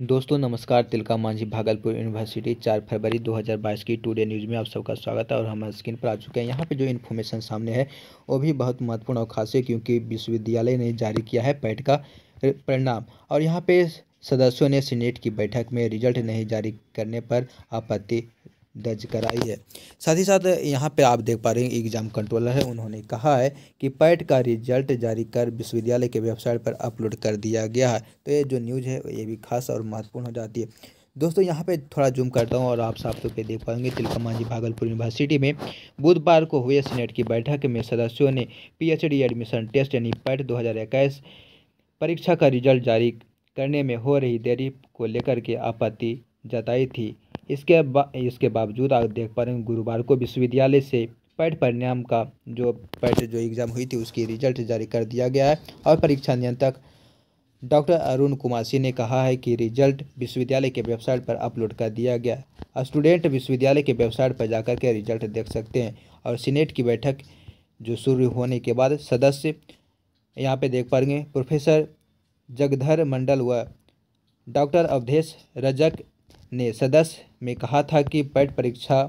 दोस्तों, नमस्कार। तिलका मांझी, भागलपुर यूनिवर्सिटी, चार फरवरी 2022 की टुडे न्यूज़ में आप सबका स्वागत है और हम स्क्रीन पर आ चुके हैं। यहाँ पे जो इन्फॉर्मेशन सामने है, वो भी बहुत महत्वपूर्ण और खास है क्योंकि विश्वविद्यालय ने जारी किया है पैट का परिणाम। और यहाँ पे सदस्यों ने सीनेट की बैठक में रिज़ल्ट नहीं जारी करने पर आपत्ति दर्ज कराई है। साथ ही साथ यहाँ पे आप देख पा रहे हैं एग्ज़ाम कंट्रोलर है। उन्होंने कहा है कि पैट का रिज़ल्ट जारी कर विश्वविद्यालय के वेबसाइट पर अपलोड कर दिया गया है। तो ये जो न्यूज़ है, ये भी खास और महत्वपूर्ण हो जाती है। दोस्तों, यहाँ पे थोड़ा जूम करता हूँ और आप साफ़ तौर पर देख पाएँगे तिलका मांझी भागलपुर यूनिवर्सिटी में बुधवार को हुए सीनेट की बैठक में सदस्यों ने पीएचडी एडमिशन टेस्ट यानी पैट दो हज़ार इक्कीस परीक्षा का रिज़ल्ट जारी करने में हो रही देरी को लेकर के आपत्ति जताई थी। इसके बा, इसके बावजूद आप देख पा रहे हैं गुरुवार को विश्वविद्यालय से पैट परिणाम का जो पैट जो एग्ज़ाम हुई थी उसकी रिज़ल्ट जारी कर दिया गया है और परीक्षा नियंत्रक डॉक्टर अरुण कुमार सिंह ने कहा है कि रिज़ल्ट विश्वविद्यालय के वेबसाइट पर अपलोड कर दिया गया स्टूडेंट विश्वविद्यालय के वेबसाइट पर जाकर के रिज़ल्ट देख सकते हैं और सीनेट की बैठक जो शुरू होने के बाद सदस्य यहाँ पे देख पाएँगे प्रोफेसर जगधर मंडल व डॉक्टर अवधेश रजक ने सदस्य में कहा था कि पैट परीक्षा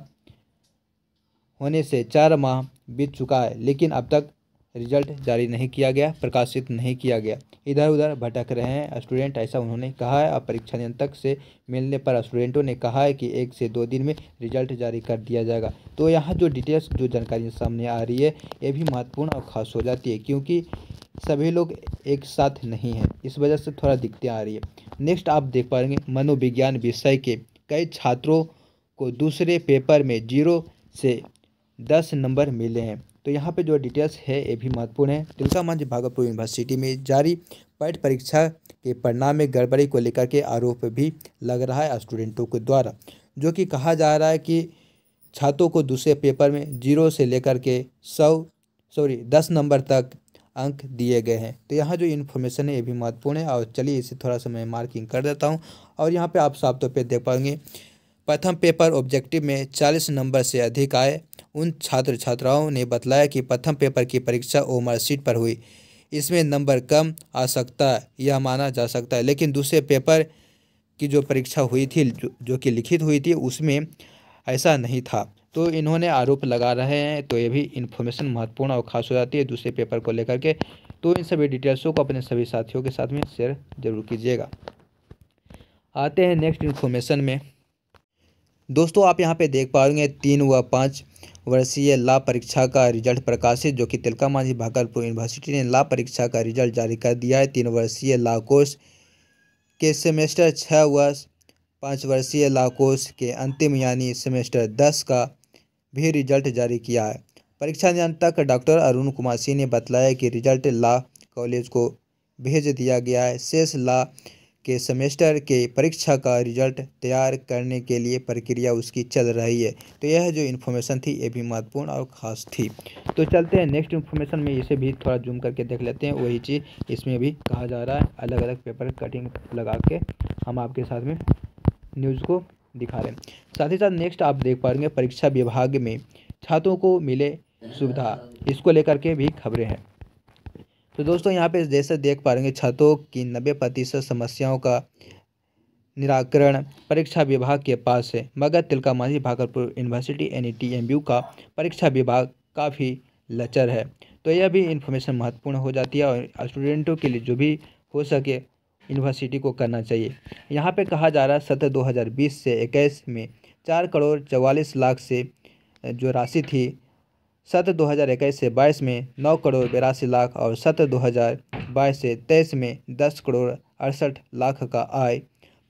होने से चार माह बीत चुका है, लेकिन अब तक रिज़ल्ट जारी नहीं किया गया, प्रकाशित नहीं किया गया। इधर उधर भटक रहे हैं स्टूडेंट, ऐसा उन्होंने कहा है। अब परीक्षा नियंत्रक से मिलने पर स्टूडेंटों ने कहा है कि एक से दो दिन में रिज़ल्ट जारी कर दिया जाएगा। तो यहाँ जो डिटेल्स, जो जानकारी सामने आ रही है, ये भी महत्वपूर्ण और ख़ास हो जाती है, क्योंकि सभी लोग एक साथ नहीं हैं। इस वजह से थोड़ा दिक्कतें आ रही है। नेक्स्ट आप देख पाएँगे मनोविज्ञान विषय के कई छात्रों को दूसरे पेपर में ज़ीरो से दस नंबर मिले हैं। तो यहाँ पे जो डिटेल्स है, ये भी महत्वपूर्ण है। तिलका मंच भागलपुर यूनिवर्सिटी में जारी पैट परीक्षा के परिणाम में गड़बड़ी को लेकर के आरोप भी लग रहा है स्टूडेंटों के द्वारा, जो कि कहा जा रहा है कि छात्रों को दूसरे पेपर में ज़ीरो से लेकर के सौ सॉरी दस नंबर तक अंक दिए गए हैं। तो यहाँ जो इन्फॉर्मेशन है ये भी महत्वपूर्ण है। और चलिए इसे थोड़ा सा मैं मार्किंग कर देता हूँ। और यहाँ पे आप साफ़ तौर पर देख पाएँगे प्रथम पेपर ऑब्जेक्टिव में चालीस नंबर से अधिक आए। उन छात्र छात्राओं ने बतलाया कि प्रथम पेपर की परीक्षा ओ मार्कशीट पर हुई। इसमें नंबर कम आ सकता है यह माना जा सकता है। लेकिन दूसरे पेपर की जो परीक्षा हुई थी जो, जो कि लिखित हुई थी उसमें ऐसा नहीं था। तो इन्होंने आरोप लगा रहे हैं तो ये भी इन्फॉर्मेशन महत्वपूर्ण और ख़ास हो जाती है दूसरे पेपर को लेकर के। तो इन सभी डिटेल्सों को अपने सभी साथियों के साथ में शेयर ज़रूर कीजिएगा। आते हैं नेक्स्ट इन्फॉर्मेशन में। दोस्तों, आप यहाँ पे देख पा पाएँगे तीन व पाँच वर्षीय ला परीक्षा का रिज़ल्ट प्रकाशित, जो कि तिलका मांझी भागलपुर यूनिवर्सिटी ने ला परीक्षा का रिज़ल्ट जारी कर दिया है। तीन वर्षीय ला कोर्स के सेमेस्टर छः व पाँच वर्षीय ला कोर्स के अंतिम, यानी सेमेस्टर दस का भी रिज़ल्ट जारी किया है। परीक्षा नियंत्रक डॉक्टर अरुण कुमार सिंह ने बताया कि रिज़ल्ट ला कॉलेज को भेज दिया गया है। शेष ला के सेमेस्टर के परीक्षा का रिज़ल्ट तैयार करने के लिए प्रक्रिया उसकी चल रही है। तो यह जो इन्फॉर्मेशन थी, ये भी महत्वपूर्ण और ख़ास थी। तो चलते हैं, नेक्स्ट इन्फॉर्मेशन में इसे भी थोड़ा जूम करके देख लेते हैं। वही चीज़ इसमें भी कहा जा रहा है। अलग अलग पेपर कटिंग लगा के हम आपके साथ में न्यूज़ को दिखा रहे हैं। साथ ही साथ नेक्स्ट आप देख पाएँगे परीक्षा विभाग में छात्रों को मिले सुविधा। इसको लेकर के भी खबरें हैं। तो दोस्तों, यहाँ पे जैसे देख पा रहे छात्रों की नब्बे प्रतिशत समस्याओं का निराकरण परीक्षा विभाग के पास है। मगर Tilka Manjhi Bhagalpur university N E का परीक्षा विभाग काफ़ी लचर है। तो यह भी इन्फॉर्मेशन महत्वपूर्ण हो जाती है और स्टूडेंटों के लिए जो भी हो सके यूनिवर्सिटी को करना चाहिए। यहाँ पे कहा जा रहा है, सत्र 2020 से इक्कीस में चार करोड़ चवालीस लाख से जो राशि थी, सत्र दो हज़ार इक्कीस से बाईस में नौ करोड़ बिरासी लाख और सत्र दो हज़ार बाईस से तेईस में दस करोड़ अड़सठ लाख का आय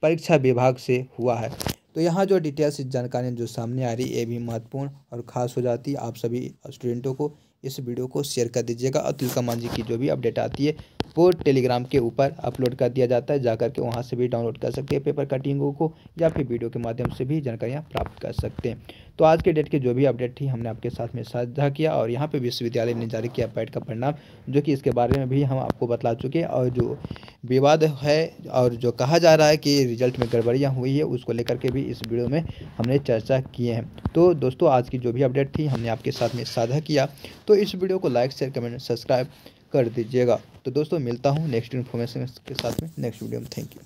परीक्षा विभाग से हुआ है। तो यहाँ जो डिटेल्स, जानकारी जो सामने आ रही है, ये भी महत्वपूर्ण और ख़ास हो जाती है। आप सभी स्टूडेंटों को इस वीडियो को शेयर कर दीजिएगा और तिलका मांझी की जो भी अपडेट आती है वो टेलीग्राम के ऊपर अपलोड कर दिया जाता है, जाकर के वहाँ से भी डाउनलोड कर सकते हैं पेपर कटिंगों को या फिर वीडियो के माध्यम से भी जानकारियाँ प्राप्त कर सकते हैं। तो आज के डेट की जो भी अपडेट थी, हमने आपके साथ में साझा किया और यहाँ पे विश्वविद्यालय ने जारी किया पैट का परिणाम, जो कि इसके बारे में भी हम आपको बतला चुके हैं और जो विवाद है और जो कहा जा रहा है कि रिज़ल्ट में गड़बड़ियाँ हुई है, उसको लेकर के भी इस वीडियो में हमने चर्चा किए हैं। तो दोस्तों, आज की जो भी अपडेट थी, हमने आपके साथ में साझा किया। तो इस वीडियो को लाइक शेयर कमेंट सब्सक्राइब कर दीजिएगा। तो दोस्तों, मिलता हूँ नेक्स्ट इन्फॉर्मेशन के साथ में। नेक्स्ट वीडियो में। Thank you